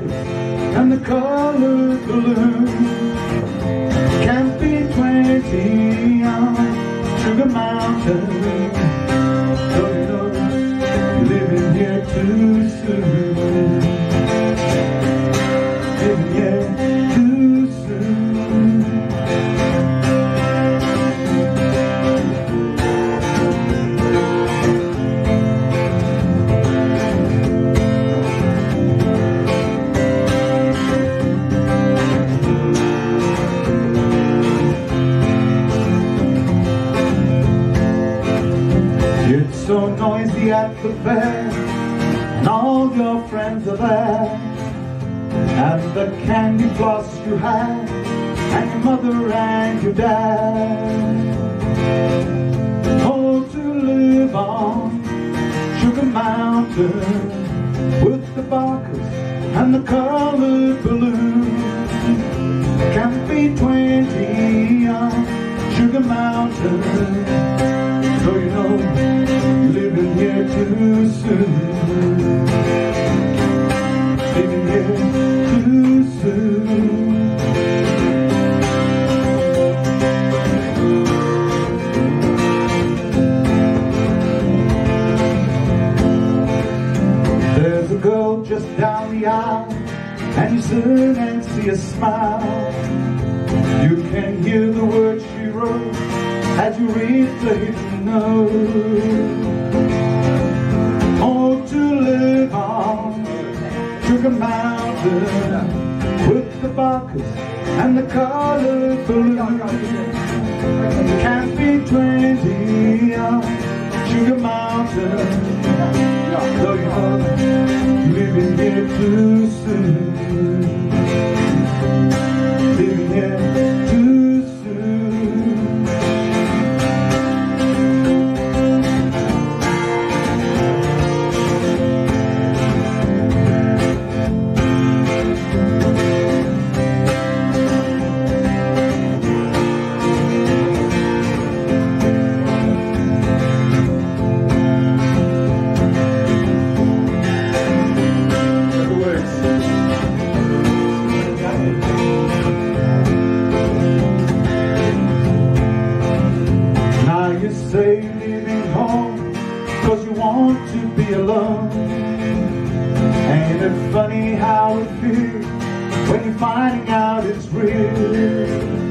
and the colored balloon can't be twenty on Sugar Mountain. Don't you know living here too soon? So noisy at the fair And all your friends are there. And the candy floss you had And your mother and your dad. Oh, to live on Sugar Mountain With the barkers and the colored balloons Can't be twenty on Sugar Mountain just down the aisle, and you sit and see a smile. You can hear the words she wrote as you read the hidden note. To live on Sugar Mountain with the barkers and the balloons. Can't be twenty on Sugar Mountain. You're living here too soon. Say leaving home Cause you want to be alone. Ain't it funny how it feels When you're finding out it's real